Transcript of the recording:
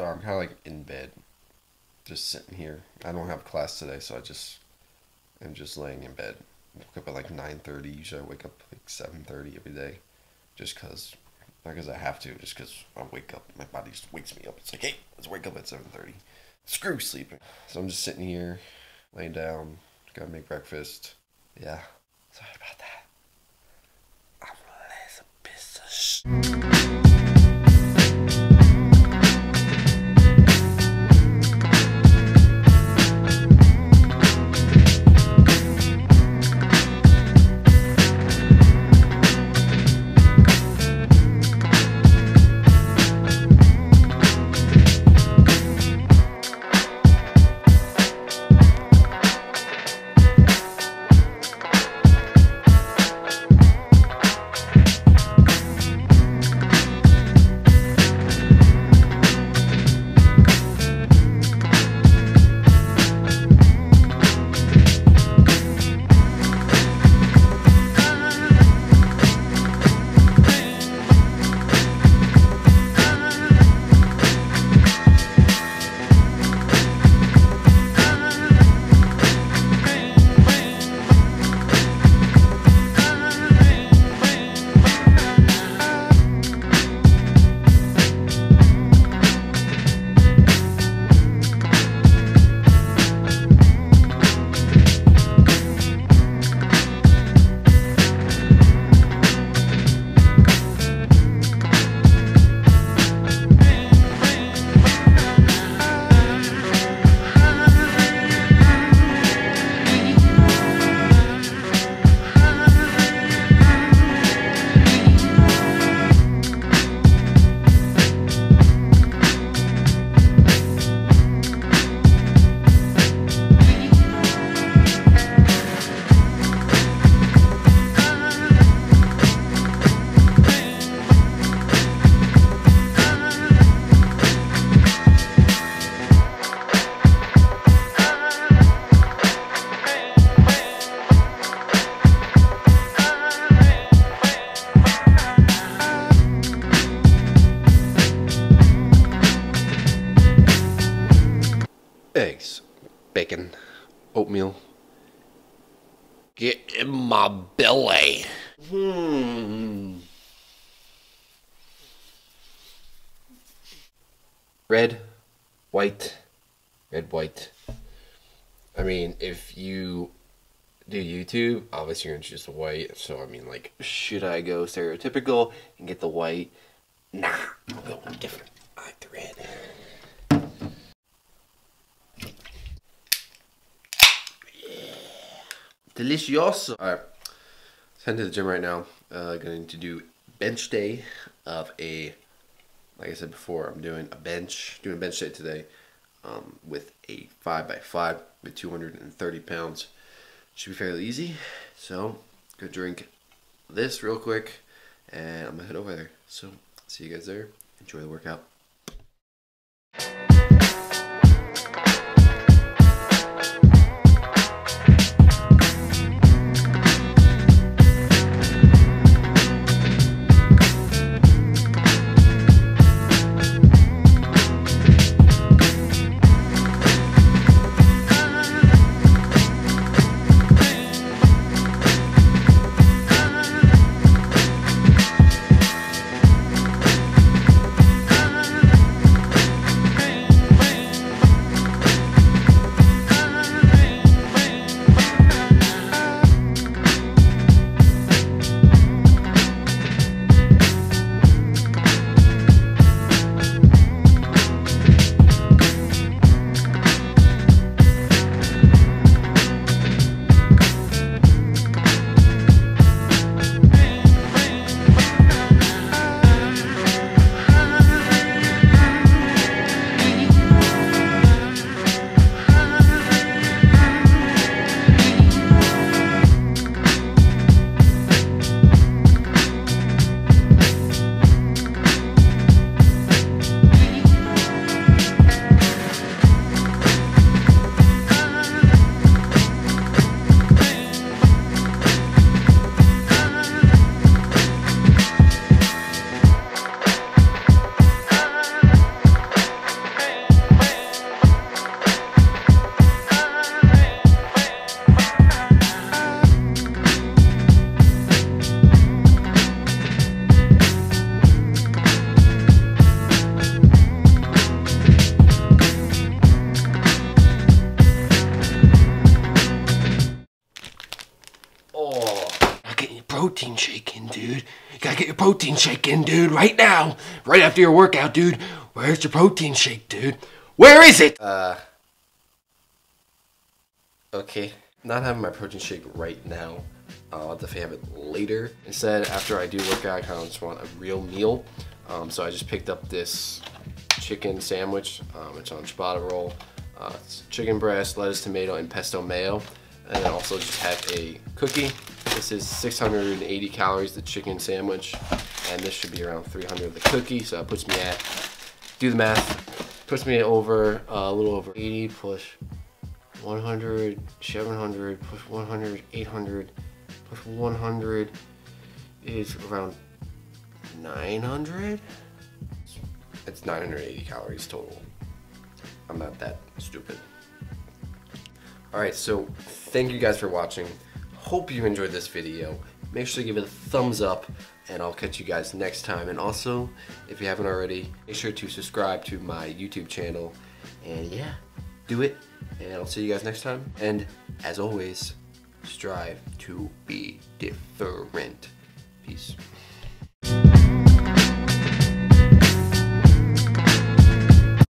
So I'm kind of like in bed, just sitting here. I don't have class today, so I just am just laying in bed. Woke up at like nine thirty. Usually I wake up like seven thirty every day, just cause, not cause I have to, just cause I wake up. My body just wakes me up. It's like, hey, let's wake up at seven thirty. Screw sleeping. So I'm just sitting here, laying down. Gotta make breakfast. Yeah. Sorry about that. Eggs, bacon, oatmeal. Get in my belly. Hmm. Red, white, red, white. I mean, if you do YouTube, obviously you're the white. So I mean, like, should I go stereotypical and get the white? Nah, I'll go different. I like the red. Delicioso. All right, let's head to the gym right now. Uh, going to do bench day of a, like I said before, I'm doing a bench, doing a bench day today, um, with a five by five with 230 pounds. Should be fairly easy. So, go drink this real quick, and I'm gonna head over there. So, see you guys there. Enjoy the workout. Protein shake in, dude, You gotta get your protein shake in, dude, right now. Right after your workout, dude. Where's your protein shake, dude? Where is it? Uh. Okay. Not having my protein shake right now. I'll definitely have it later. Instead, after I do work out, I kind of just want a real meal. Um, so I just picked up this chicken sandwich. Um, it's on ciabatta roll. Uh, it's chicken breast, lettuce, tomato, and pesto mayo. And then also just have a cookie. This is 680 calories, the chicken sandwich. And this should be around 300 the cookie. So that puts me at, do the math, puts me over uh, a little over 80 plus 100, 700, plus 100, 800, plus 100 is around 900? It's 980 calories total. I'm not that stupid. Alright, so thank you guys for watching. Hope you enjoyed this video. Make sure to give it a thumbs up and I'll catch you guys next time. And also, if you haven't already, make sure to subscribe to my YouTube channel. And yeah, do it. And I'll see you guys next time. And as always, strive to be different. Peace.